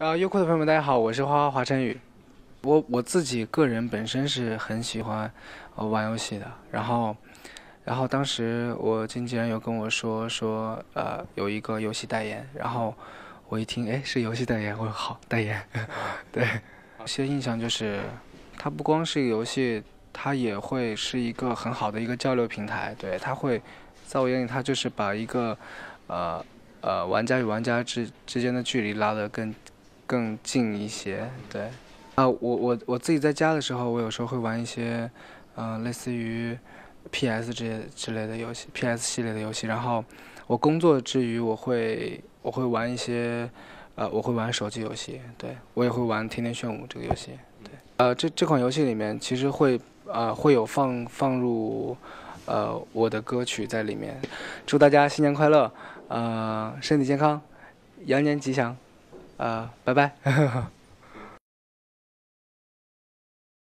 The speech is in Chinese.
呃，优酷的朋友们，大家好，我是花花华晨宇。我我自己个人本身是很喜欢呃玩游戏的，然后然后当时我经纪人有跟我说说呃有一个游戏代言，然后我一听哎是游戏代言，我说好代言，对，有些印象就是它不光是一个游戏，它也会是一个很好的一个交流平台，对，它会在我眼里它就是把一个呃呃玩家与玩家之之间的距离拉得更更近一些，对。啊，我我我自己在家的时候，我有时候会玩一些，嗯、类似于 PS 这些之类的游戏，PS 系列的游戏。然后我工作之余，我会我会玩一些，呃，我会玩手机游戏，对我也会玩《天天炫舞》这个游戏，对。呃，这这款游戏里面其实会呃会有放放入呃我的歌曲在里面。祝大家新年快乐，呃，身体健康，羊年吉祥，呃，拜拜。